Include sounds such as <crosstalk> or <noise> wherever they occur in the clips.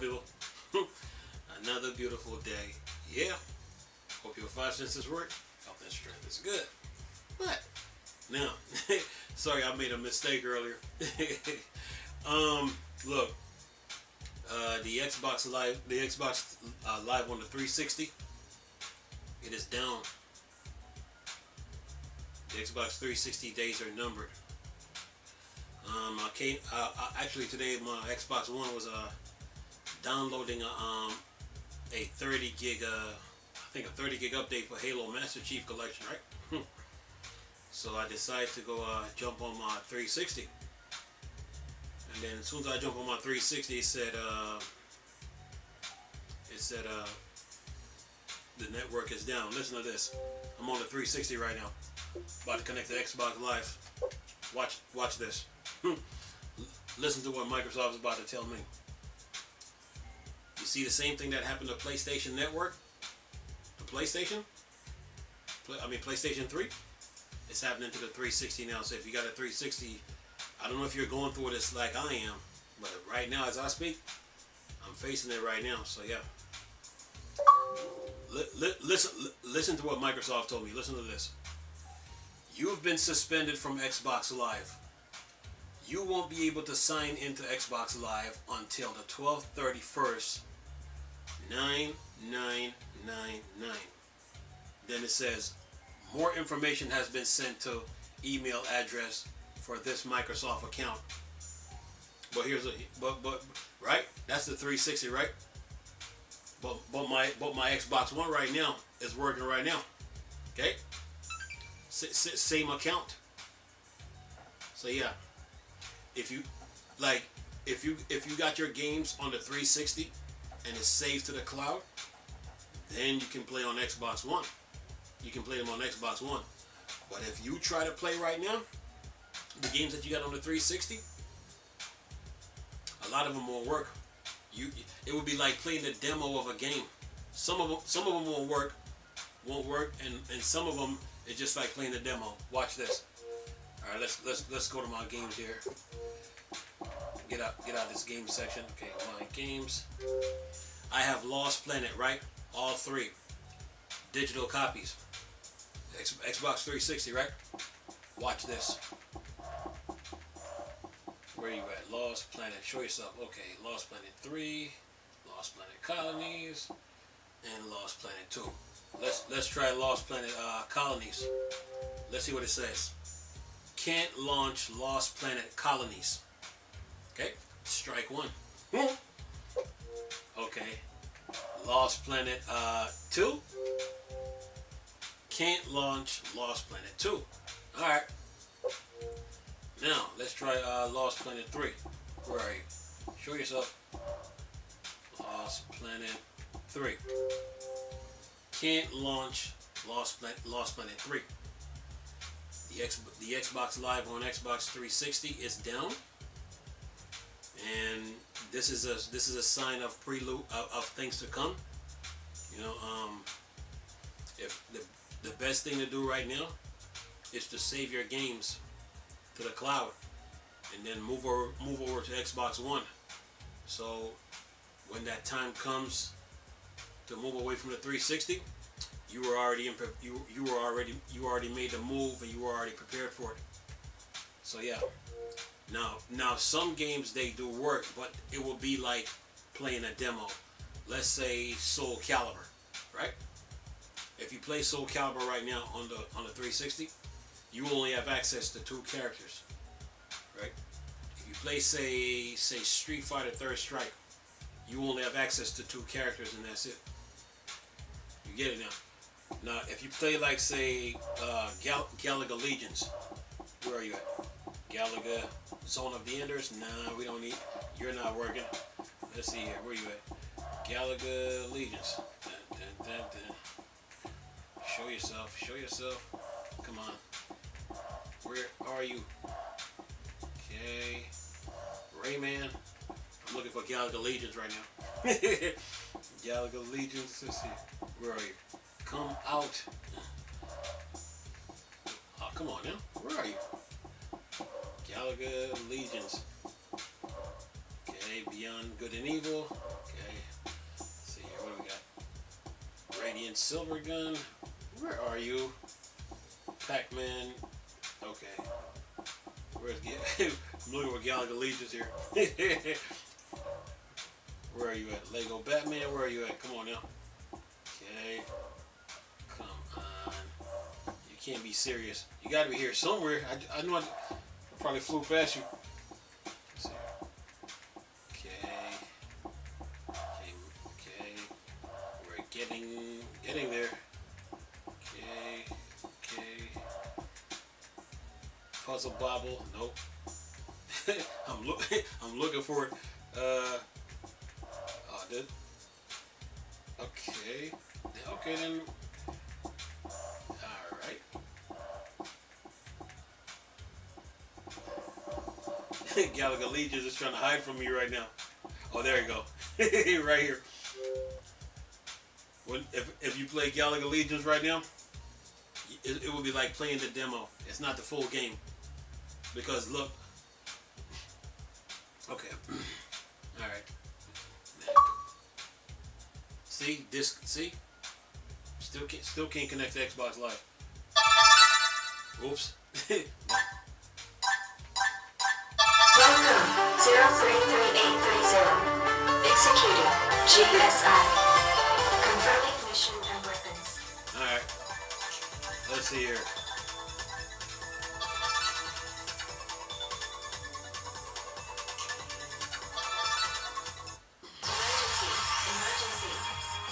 people. Another beautiful day. Yeah. Hope your five senses work. Health and strength is good. But now, <laughs> sorry, I made a mistake earlier. <laughs> um, look, uh, the Xbox Live, the Xbox uh, Live on the 360, it is down. The Xbox 360 days are numbered. Um, I came. Uh, actually, today my Xbox One was uh, downloading a, um, a 30 gig. Uh, I think a 30 gig update for Halo Master Chief Collection, right? so I decided to go uh, jump on my 360. And then as soon as I jump on my 360, it said, uh, it said, uh, the network is down. Listen to this. I'm on the 360 right now. About to connect to Xbox Live. Watch, watch this. Listen to what Microsoft is about to tell me. You see the same thing that happened to PlayStation Network? The PlayStation? I mean PlayStation 3? It's happening to the 360 now. So if you got a 360, I don't know if you're going through this like I am, but right now as I speak, I'm facing it right now. So yeah. Li li listen, li listen to what Microsoft told me. Listen to this. You have been suspended from Xbox Live you won't be able to sign into Xbox Live until the 12th 31st 9999 then it says more information has been sent to email address for this Microsoft account. But here's a but but right? That's the 360 right? But but my but my Xbox One right now is working right now. Okay? S same account. So yeah. If you like if you if you got your games on the 360 and it's saved to the cloud then you can play on Xbox One. You can play them on Xbox One. But if you try to play right now the games that you got on the 360 a lot of them won't work. You it would be like playing the demo of a game. Some of them some of them won't work won't work and and some of them it's just like playing the demo. Watch this. All right, let's let's let's go to my games here. Get out get out this game section. Okay, my games. I have Lost Planet, right? All three digital copies. X, Xbox 360, right? Watch this. Where you at? Lost Planet. Show yourself. Okay, Lost Planet 3, Lost Planet Colonies, and Lost Planet 2. Let's let's try Lost Planet uh, Colonies. Let's see what it says can't launch Lost Planet colonies. Okay, strike one. Okay, Lost Planet uh, 2. Can't launch Lost Planet 2. Alright. Now, let's try uh, Lost Planet 3. Where are you? Show yourself. Lost Planet 3. Can't launch Lost, Planet, Lost Planet 3. The, X, the Xbox Live on Xbox 360 is down, and this is a this is a sign of prelude of, of things to come. You know, um, if the the best thing to do right now is to save your games to the cloud, and then move over move over to Xbox One. So when that time comes to move away from the 360 you were already in, you you were already you already made the move and you were already prepared for it. So yeah. Now now some games they do work, but it will be like playing a demo. Let's say Soul Calibur, right? If you play Soul Calibur right now on the on the 360, you only have access to two characters, right? If you play say say Street Fighter Third Strike, you only have access to two characters and that's it. You get it now. Now, if you play like, say, uh, Gal Galaga Legions, where are you at? Galaga Zone of the Enders? Nah, we don't need. You're not working. Let's see here. Where you at? Galaga Legions. Dun, dun, dun, show yourself. Show yourself. Come on. Where are you? Okay. Rayman. I'm looking for Galaga Legions right now. <laughs> Galaga Legions. Let's see. Where are you? come out. Oh, come on now. Where are you? Galaga Legions. Okay. Beyond Good and Evil. Okay. Let's see here, what do we got? Radiant Silvergun. Where are you? Pac-Man. Okay. Where's Ga- I'm looking for Galaga Legions here. <laughs> Where are you at? Lego Batman, where are you at? Come on now. Okay. Come on. You can't be serious. You gotta be here somewhere. I, I know I probably flew past you. See. Okay. Okay. Okay. We're getting getting there. Okay. Okay. Puzzle Bobble. Nope. <laughs> I'm look <laughs> I'm looking for it. Uh oh did Okay. Okay then Galaga Legions is trying to hide from me right now. Oh there you go. <laughs> right here. When if if you play Galaga Legions right now, it, it will be like playing the demo. It's not the full game. Because look. Okay. Alright. See this see? Still can't still can't connect to Xbox Live. Oops. <laughs> 033830. Executing GSI. Confirming mission and weapons. Alright. Let's see here. Emergency, emergency.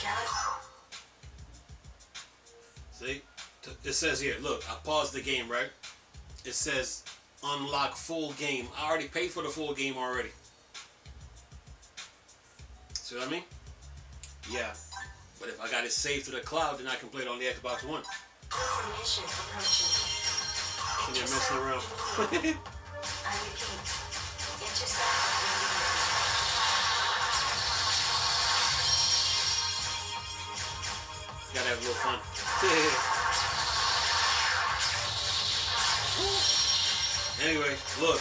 Galaxy. See? It says here, look, I paused the game, right? It says unlock full game. I already paid for the full game already. See what I mean? Yeah. But if I got it saved to the cloud, then I can play it on the Xbox One. And you're messing around. I repeat. Intercept. Gotta have a little fun. <laughs> anyway, look.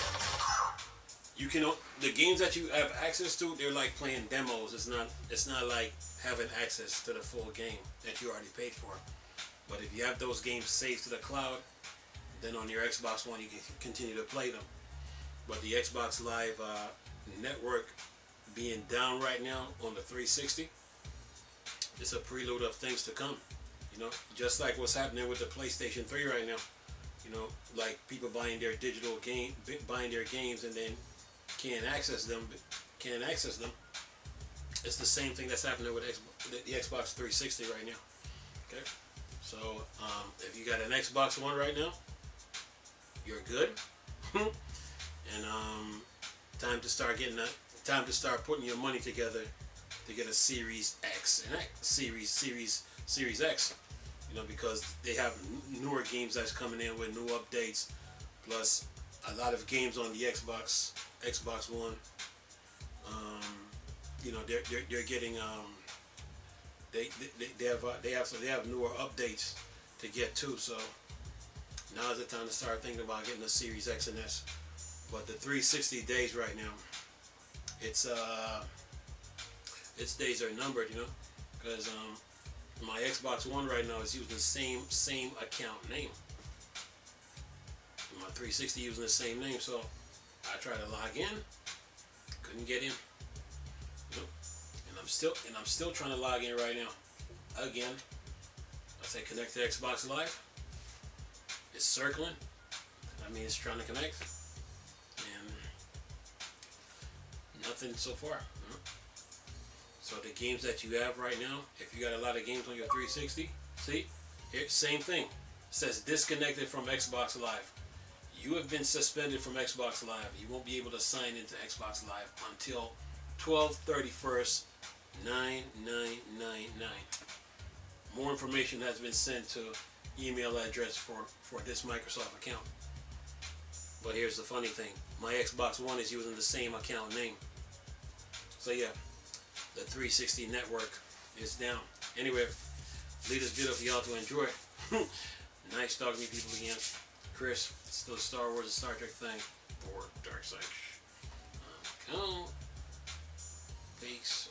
You can the games that you have access to, they're like playing demos. It's not it's not like having access to the full game that you already paid for. But if you have those games saved to the cloud, then on your Xbox One you can continue to play them. But the Xbox Live uh, network being down right now on the 360, it's a prelude of things to come. You know, just like what's happening with the PlayStation 3 right now. You know, like people buying their digital game, buying their games, and then can't access them, can't access them. It's the same thing that's happening with the Xbox 360 right now. Okay, so um, if you got an Xbox One right now, you're good. <laughs> and um, time to start getting that. Time to start putting your money together to get a Series X and X, Series Series Series X. You know because they have newer games that's coming in with new updates, plus a lot of games on the Xbox Xbox One. Um, you know they're, they're, they're getting um, they, they they have uh, they have so they have newer updates to get to. So now is the time to start thinking about getting a Series X and S. But the 360 days right now, it's uh, its days are numbered, you know, because um, my Xbox One right now is using the same same account name. My 360 using the same name, so I tried to log in, couldn't get in. Nope. And I'm still and I'm still trying to log in right now. Again, I say connect to Xbox Live. It's circling. I mean, it's trying to connect, and nothing so far. So the games that you have right now, if you got a lot of games on your 360, see, here, same thing. It says disconnected from Xbox Live. You have been suspended from Xbox Live. You won't be able to sign into Xbox Live until 1231st, 9999. More information has been sent to email address for, for this Microsoft account. But here's the funny thing. My Xbox One is using the same account name. So yeah, the 360 network is down. Anyway, leave this video for y'all to enjoy. <laughs> nice talking to people again. Chris, it's the Star Wars and Star Trek thing, or Dark Side. Um, come. Peace.